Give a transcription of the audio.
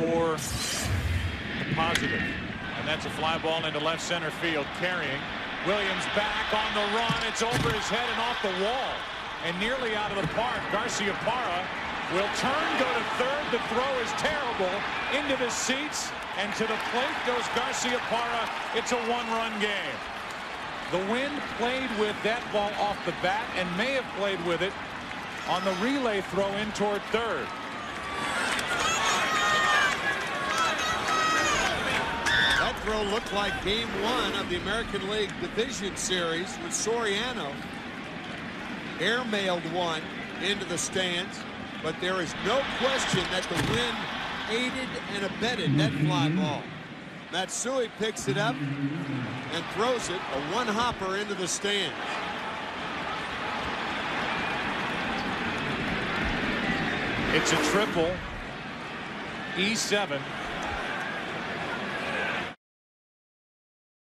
for the positive. And that's a fly ball into left center field, carrying. Williams back on the run. It's over his head and off the wall. And nearly out of the park. Garciaparra will turn, go to third. The throw is terrible. Into the seats. And to the plate goes Garciaparra. It's a one-run game. The wind played with that ball off the bat and may have played with it on the relay throw in toward third. That throw looked like game one of the American League Division Series with Soriano. Airmailed one into the stands, but there is no question that the wind aided and abetted that mm-hmm. fly ball. Matsui picks it up and throws it a one-hopper into the stands. It's a triple. E7